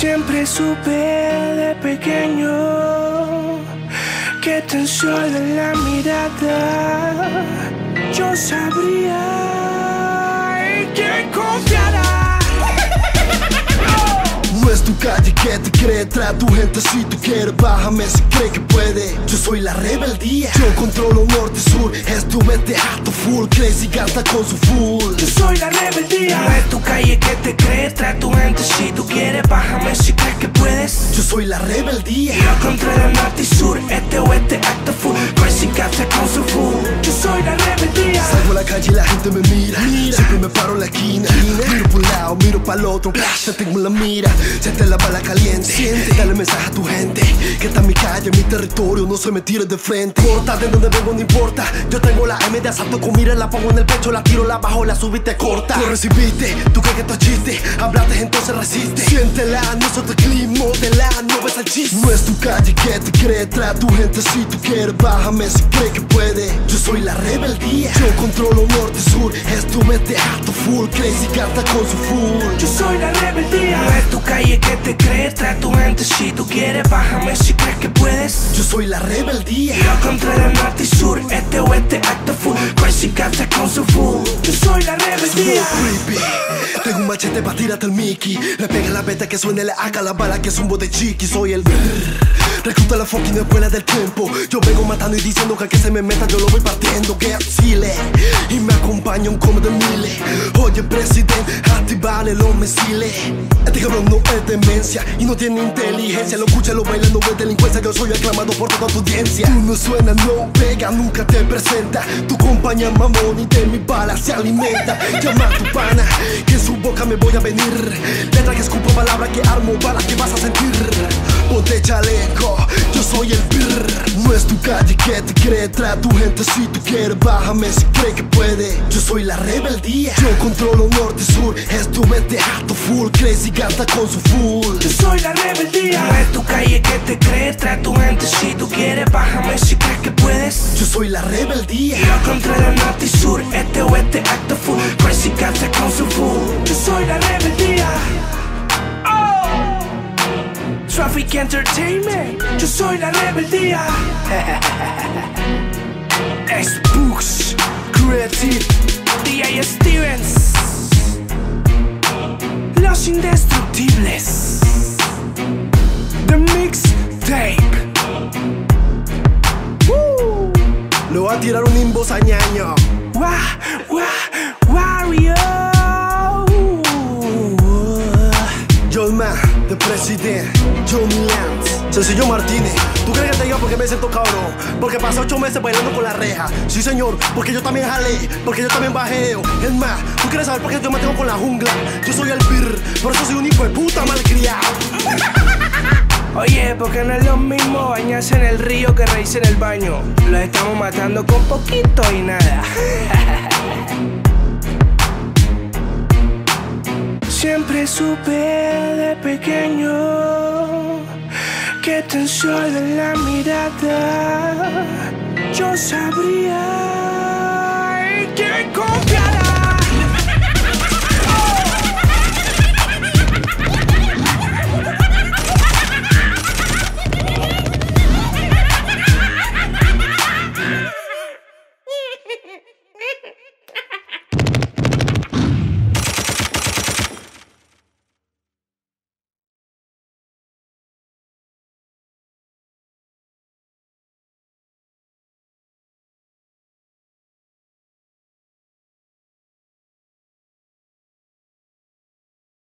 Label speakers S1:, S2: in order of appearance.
S1: Siempre supe de pequeño que tan solo en la mirada. Yo sabría
S2: tu calle que te cree, trae tu gente si tú quieres, bájame si cree que puede. Yo soy la rebeldía, yo controlo norte y sur, esto mete alto full, crazy gasta con su full.
S1: Yo soy la rebeldía. No es tu calle que te cree, trae tu gente si tú quieres, bájame si crees que puedes.
S2: Yo soy la rebeldía,
S1: Yo controlo norte y sur, este oeste, acto full, crazy gasta con su full. Yo soy la rebeldía.
S2: Salgo a la calle y la gente me mira, siempre me paro en la esquina, miro por un lado, miro para el otro, te tengo en la mira, siente la bala caliente, dale mensaje a tu gente, que está en mi calle, en mi territorio, no se me tires de frente, corta de donde vengo no importa, yo tengo la M de asalto con mira, la pongo en el pecho, la tiro, la bajo, la subiste corta, tú recibiste, tú crees que esto es chiste, hablaste entonces resiste, siéntela, no soy de clima, el chiste, no es tu calle que te cree, trae a tu gente si tú quieres, bájame si crees que puede, yo soy la rebeldía, yo controlo norte y sur, esto mete alto full, crazy gasta con su full,
S1: Yo soy la rebeldía. No es tu calle que te cree, trae a tu gente si tú quieres, bájame si crees que puedes.
S2: yo soy la rebeldía,
S1: Yo controlo norte y sur, este oeste, acto full, crazy gasta con su full. Yo soy la rebeldía.
S2: Machete para tirarte el Mickey. Le pega la beta que suene, le haga la bala que es un de chiqui. Soy el Recluta la fucking escuela del tiempo. Yo vengo matando y diciendo que al que se me meta yo lo voy partiendo. Que asile y me acompaña un como de miles. Oye, presidente, activale los misiles. Este cabrón no es demencia y no tiene inteligencia. Lo escucha, lo baila, no es delincuencia. Yo soy aclamado por toda tu audiencia. Tú no suena, no pega, nunca te presenta. Tu compañía mamón y de mi se alimenta. Llama a tu pana, que en su boca me voy a venir. Letra que escupo palabra que armo, balas que vas a sentir. Ponte chaleco, yo soy el birr. No es tu calle que te cree, trae tu gente si tú quieres, bájame si cree que puede. Yo soy la rebeldía, yo controlo norte y sur, esto mete alto full, crazy gasta con su full.
S1: Yo soy la rebeldía. No es tu calle que te cree, trae tu gente si tú quieres, bájame si crees que.
S2: Yo soy la rebeldía,
S1: Yo controlo norte y sur, este oeste, acto full, crazy gasta con su full. Yo soy la rebeldía. Oh. Traffic Entertainment, yo soy la rebeldía. Spooks, Creative, DJ Stevens, Los Indestructibles,
S2: a tirar un inbox a ñaño.
S1: Wa, wa, Wario.
S2: John Man, the president, Johnny Lance, Sencillo Martínez. ¿Tú crees que te diga por qué me siento cabrón? Porque pasé ocho meses bailando con la reja. Sí, señor, porque yo también jalé, porque yo también bajeo. Es más, ¿tú quieres saber por qué yo me tengo con la jungla? Yo soy el birr, por eso soy un hijo de puta malcriado.
S1: Oye, porque no es lo mismo bañarse en el río que reírse en el baño. Los estamos matando con poquito y nada. Siempre supe de pequeño que tan solo en la mirada yo sabría.